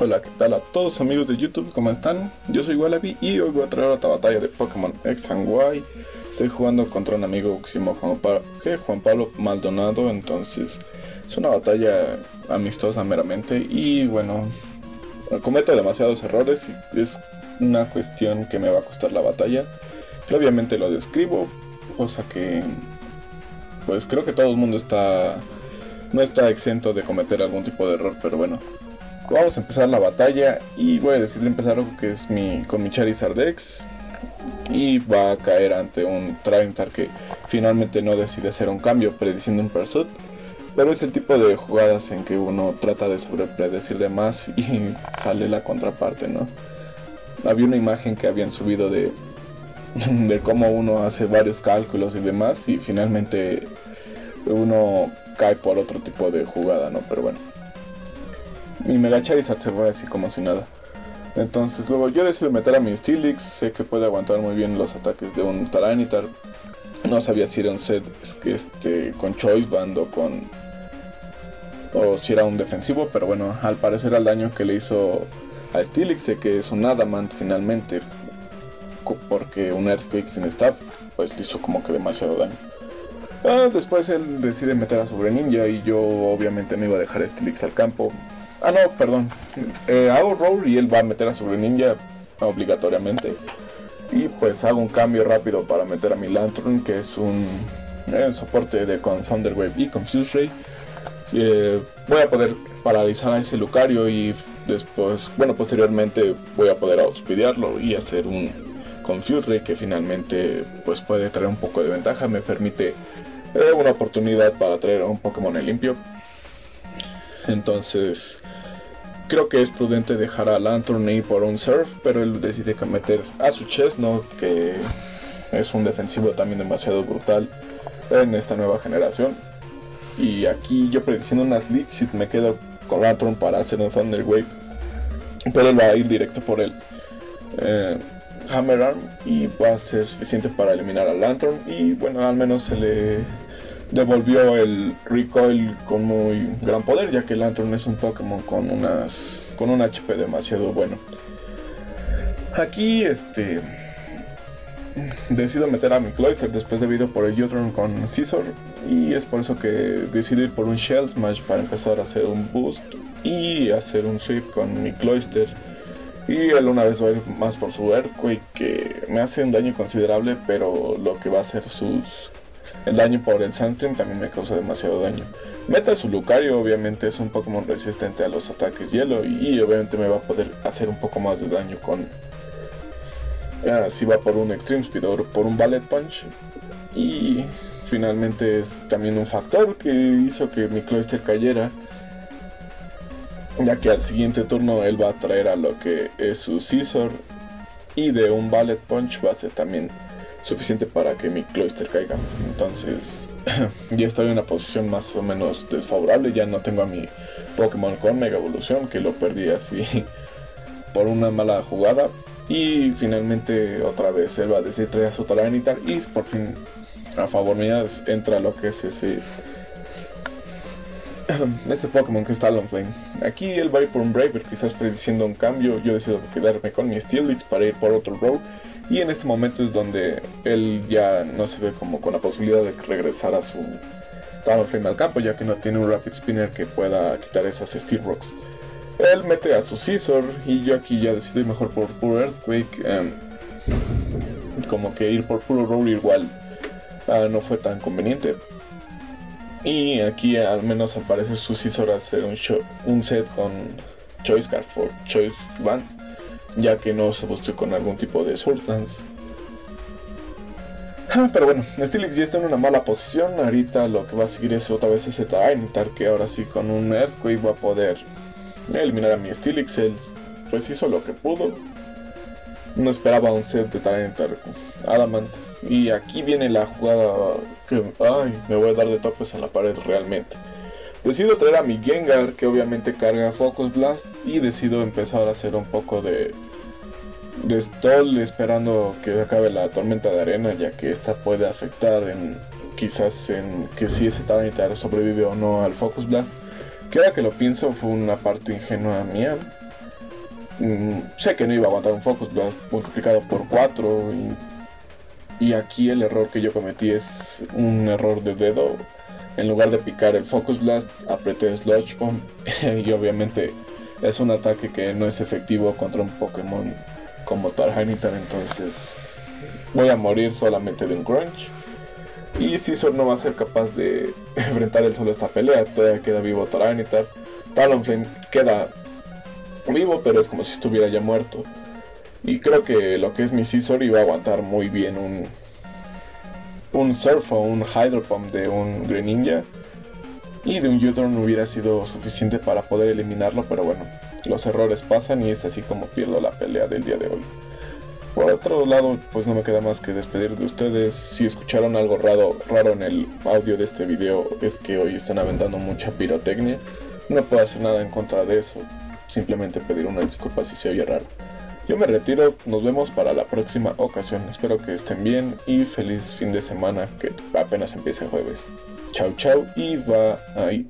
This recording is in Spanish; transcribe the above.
Hola, ¿qué tal a todos amigos de YouTube? ¿Cómo están? Yo soy Wallaby y hoy voy a traer otra batalla de Pokémon X and Y. Estoy jugando contra un amigo que se llama Juan, Pablo Maldonado, entonces es una batalla amistosa meramente y bueno, cometo demasiados errores es una cuestión que me va a costar la batalla. Pero obviamente lo describo, cosa que pues creo que todo el mundo está no está exento de cometer algún tipo de error, pero bueno, Vamos a empezar la batalla y voy a decidir empezar algo que es mi, con mi Charizard X. Y va a caer ante un Traintar que finalmente no decide hacer un cambio prediciendo un Pursuit. Pero es el tipo de jugadas en que uno trata de sobrepredecir de más y sale la contraparte, ¿no? Había una imagen que habían subido de, de cómo uno hace varios cálculos y demás y finalmente uno cae por otro tipo de jugada, ¿no? Pero bueno mi Mega Charizard se fue así como si nada. Entonces luego yo decido meter a mi Steelix, sé que puede aguantar muy bien los ataques de un Tyranitar. No sabía si era un set este, con Choice Band o con... o si era un defensivo, pero bueno, al parecer el daño que le hizo a Steelix, sé que es un Adamant finalmente, porque un Earthquake sin staff, pues le hizo como que demasiado daño. Ah, después él decide meter a su Ninja y yo obviamente no iba a dejar a Steelix al campo. Ah, no, perdón. Eh, hago roll y él va a meter a su Ninja obligatoriamente. Y pues hago un cambio rápido para meter a mi Lantern, que es un eh, soporte de con Thunder Wave y Confuse Ray. Eh, voy a poder paralizar a ese Lucario y después, bueno, posteriormente voy a poder auspiciarlo y hacer un Confuse Ray que finalmente pues puede traer un poco de ventaja. Me permite una oportunidad para traer a un Pokémon limpio. Entonces, Creo que es prudente dejar a Lantern ir por un surf, pero él decide meter a su Chesno, que es un defensivo también demasiado brutal en esta nueva generación. Y aquí yo prediciendo unas si me quedo con Lantern para hacer un Thunder Wave, pero él va a ir directo por el eh, Hammer Arm y va a ser suficiente para eliminar a Lantern. Y bueno, al menos se le devolvió el recoil con muy gran poder, ya que Lantern es un Pokémon con unas con un HP demasiado bueno. Aquí este decido meter a mi Cloyster después de video por el U-Turn con Scizor y es por eso que decido ir por un Shell Smash para empezar a hacer un boost y hacer un sweep con mi Cloyster y él una vez va más por su Earthquake que me hace un daño considerable pero lo que va a hacer sus el daño por el Sandstream también me causa demasiado daño. Meta su Lucario obviamente es un Pokémon resistente a los ataques hielo y, obviamente me va a poder hacer un poco más de daño con... Ah, si va por un Extreme Speed o por un Ballet Punch. Y finalmente es también un factor que hizo que mi Cloyster cayera. Ya que al siguiente turno él va a traer a lo que es su Scizor. Y de un Ballet Punch va a ser también suficiente para que mi Cloyster caiga. Entonces, ya estoy en una posición más o menos desfavorable. Ya no tengo a mi Pokémon con Mega Evolución, que lo perdí así por una mala jugada. Y finalmente, otra vez, él va a decir trae a su Talanitar. Y por fin, a favor mía, entra lo que es ese. Ese Pokémon que es Talonflame. Aquí él va a ir por un Braver, quizás prediciendo un cambio. Yo decido quedarme con mi Steelix para ir por otro Rogue y en este momento es donde él ya no se ve como con la posibilidad de regresar a su Talonflame al campo, ya que no tiene un Rapid Spinner que pueda quitar esas Steel Rocks. Él mete a su Scizor y yo aquí ya decidí mejor por puro Earthquake. Em, como que ir por puro Roll igual ah, no fue tan conveniente. Y aquí al menos al parecer su Scizor hacer un, un set con Choice Card for Choice Band ya que no se buscó con algún tipo de Sultans. Ah, pero bueno, Steelix ya está en una mala posición. Ahorita lo que va a seguir es otra vez ese Tyranitar que ahora sí con un Earthquake va a poder eliminar a mi Steelix. Él pues hizo lo que pudo. No esperaba un set de Tyranitar Adamant. Y aquí viene la jugada que ay, me voy a dar de topes en la pared realmente. Decido traer a mi Gengar, que obviamente carga Focus Blast, y decido empezar a hacer un poco de, de stall esperando que acabe la tormenta de arena, ya que esta puede afectar en quizás en que si ese Tyranitar sobrevive o no al Focus Blast. Que ahora que lo pienso fue una parte ingenua mía. Mm, sé que no iba a aguantar un Focus Blast multiplicado por 4 y, aquí el error que yo cometí es un error de dedo. En lugar de picar el Focus Blast, apreté Sludge Bomb y obviamente es un ataque que no es efectivo contra un Pokémon como Tarhanitar, entonces voy a morir solamente de un Crunch. Y Scizor no va a ser capaz de enfrentar el solo esta pelea, todavía queda vivo Tarhanitar. Talonflame queda vivo, pero es como si estuviera ya muerto. Y creo que lo que es mi Scizor iba a aguantar muy bien un, un Surf o un Hydro Pump de un Greninja. Y de un U-Turn hubiera sido suficiente para poder eliminarlo, pero bueno, los errores pasan y es así como pierdo la pelea del día de hoy. Por otro lado, pues no me queda más que despedir de ustedes. Si escucharon algo raro, raro en el audio de este video, es que hoy están aventando mucha pirotecnia. No puedo hacer nada en contra de eso simplemente pedir una disculpa si se oye raro. Yo me retiro, nos vemos para la próxima ocasión. Espero que estén bien y feliz fin de semana que apenas empiece jueves. Chau chau y ahí.